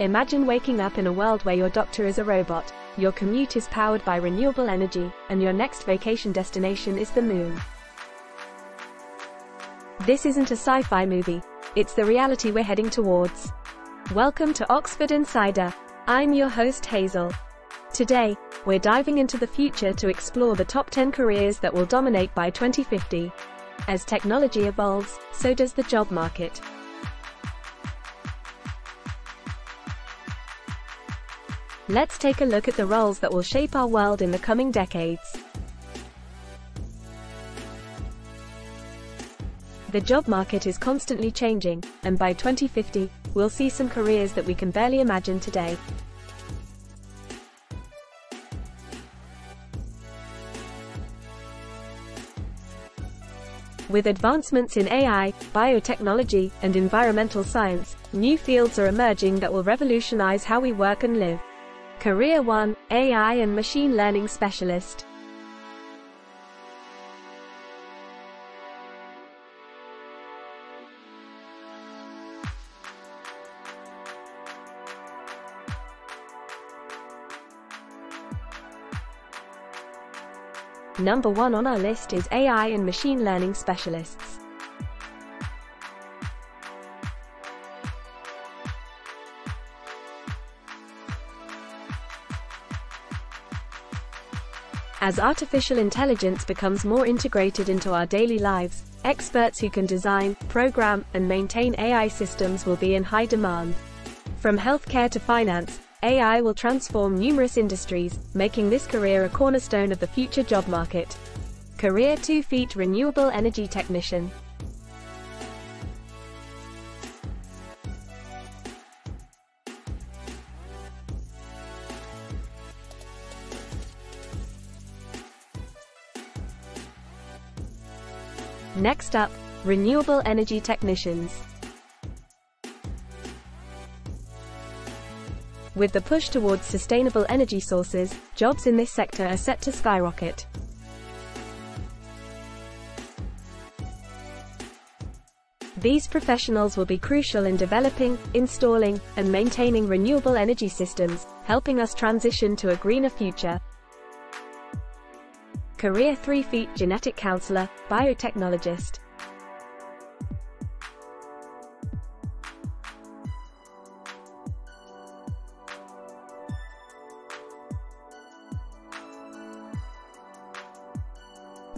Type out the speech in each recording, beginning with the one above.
Imagine waking up in a world where your doctor is a robot, your commute is powered by renewable energy, and your next vacation destination is the moon. This isn't a sci-fi movie, it's the reality we're heading towards. Welcome to Oxford Insider. I'm your host Hazel. Today, we're diving into the future to explore the top 10 careers that will dominate by 2050. As technology evolves, so does the job market. Let's take a look at the roles that will shape our world in the coming decades. The job market is constantly changing, and by 2050, we'll see some careers that we can barely imagine today. With advancements in AI, biotechnology, and environmental science, new fields are emerging that will revolutionize how we work and live. Career 1, AI and Machine Learning Specialist. Number 1 on our list is AI and Machine Learning Specialists. As artificial intelligence becomes more integrated into our daily lives, experts who can design, program, and maintain AI systems will be in high demand. From healthcare to finance, AI will transform numerous industries, making this career a cornerstone of the future job market. Career 2 Feet Renewable Energy Technician Next up, renewable energy technicians. With the push towards sustainable energy sources, jobs in this sector are set to skyrocket. These professionals will be crucial in developing, installing, and maintaining renewable energy systems, helping us transition to a greener future. Career 3 Feet Genetic Counselor, Biotechnologist.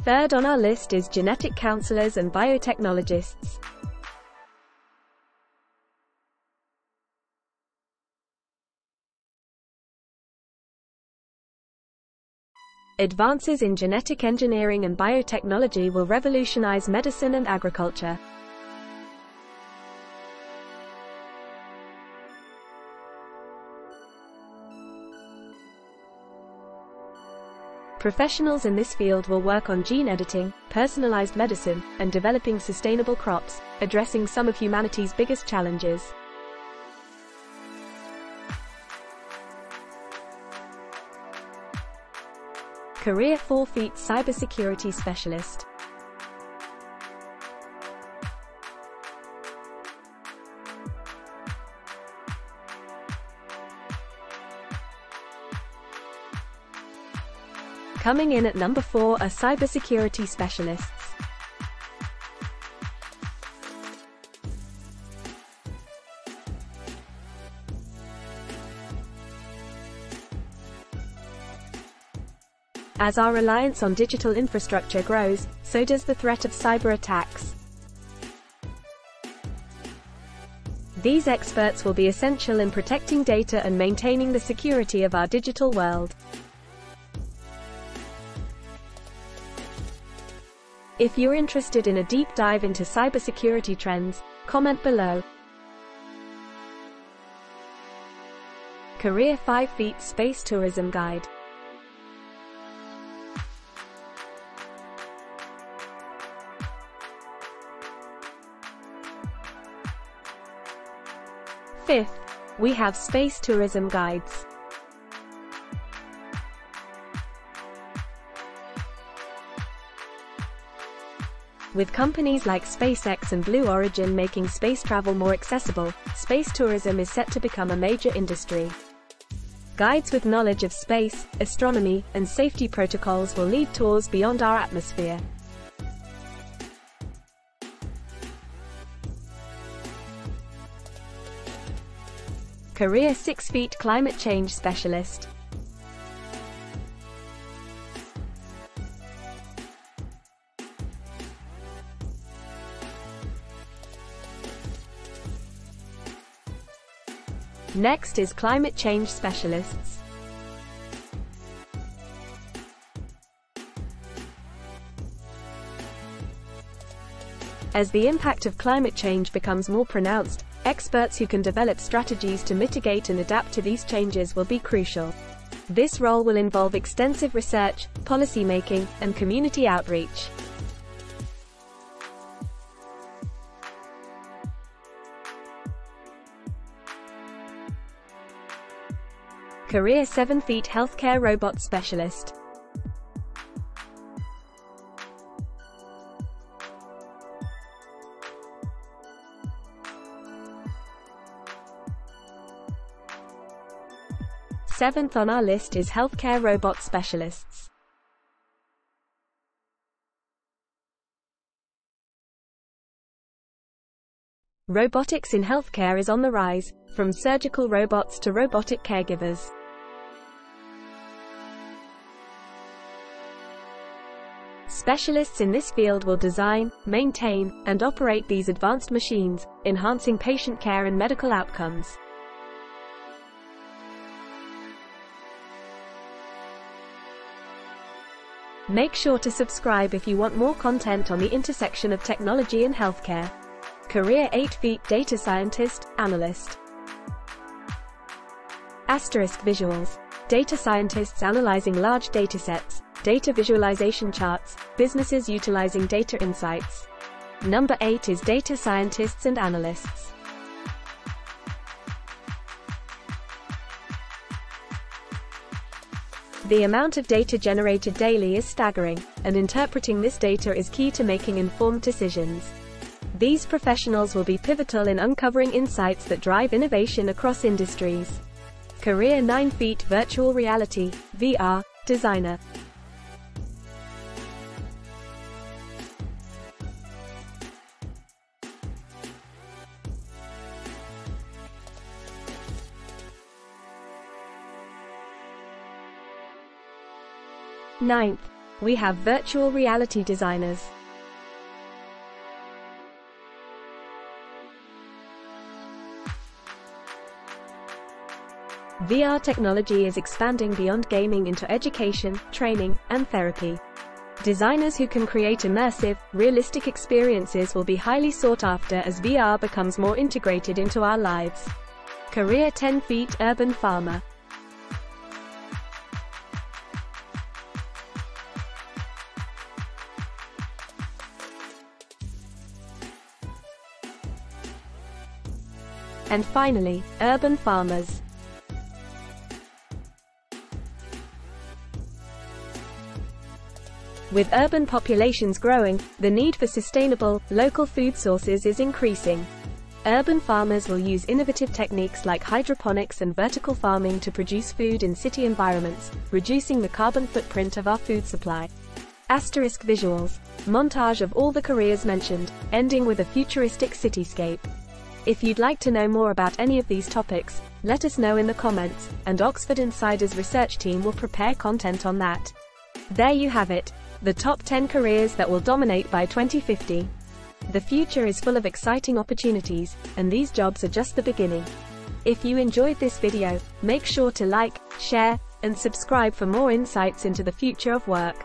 Third on our list is genetic counselors and biotechnologists. Advances in genetic engineering and biotechnology will revolutionize medicine and agriculture. Professionals in this field will work on gene editing, personalized medicine, and developing sustainable crops, addressing some of humanity's biggest challenges. Career 4 Feet Cybersecurity Specialist. Coming in at number 4 are cybersecurity specialists. As our reliance on digital infrastructure grows, so does the threat of cyber attacks. These experts will be essential in protecting data and maintaining the security of our digital world. If you're interested in a deep dive into cybersecurity trends, comment below. Career 5 Feet Space Tourism Guide Fifth, we have space tourism guides. With companies like SpaceX and Blue Origin making space travel more accessible, space tourism is set to become a major industry. Guides with knowledge of space, astronomy, and safety protocols will lead tours beyond our atmosphere. Career 6 Feet Climate Change Specialist Next is climate change specialists. As the impact of climate change becomes more pronounced, experts who can develop strategies to mitigate and adapt to these changes will be crucial. This role will involve extensive research, policymaking, and community outreach. Career 7 Feet Healthcare Robot Specialist. Seventh on our list is Healthcare Robot Specialists. Robotics in healthcare is on the rise, from surgical robots to robotic caregivers. Specialists in this field will design, maintain, and operate these advanced machines, enhancing patient care and medical outcomes. Make sure to subscribe if you want more content on the intersection of technology and healthcare. Career 8 Feet Data Scientist, Analyst. Asterisk Visuals. Data scientists analyzing large datasets, Data visualization charts, businesses utilizing data insights. Number 8 is data scientists and analysts. The amount of data generated daily is staggering, and interpreting this data is key to making informed decisions. These professionals will be pivotal in uncovering insights that drive innovation across industries. Career 9 Feet Virtual Reality, VR, Designer. Ninth, we have virtual reality designers. VR technology is expanding beyond gaming into education, training, and therapy. Designers who can create immersive, realistic experiences will be highly sought after as VR becomes more integrated into our lives. Career 10 Feet Urban Farmer And finally, urban farmers. With urban populations growing, the need for sustainable, local food sources is increasing. Urban farmers will use innovative techniques like hydroponics and vertical farming to produce food in city environments, reducing the carbon footprint of our food supply. Asterisk visuals. Montage of all the careers mentioned, ending with a futuristic cityscape. If you'd like to know more about any of these topics, let us know in the comments, and Oxford Insider's research team will prepare content on that. There you have it, the top 10 careers that will dominate by 2050. The future is full of exciting opportunities, and these jobs are just the beginning. If you enjoyed this video, make sure to like, share, and subscribe for more insights into the future of work.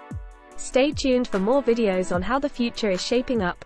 Stay tuned for more videos on how the future is shaping up,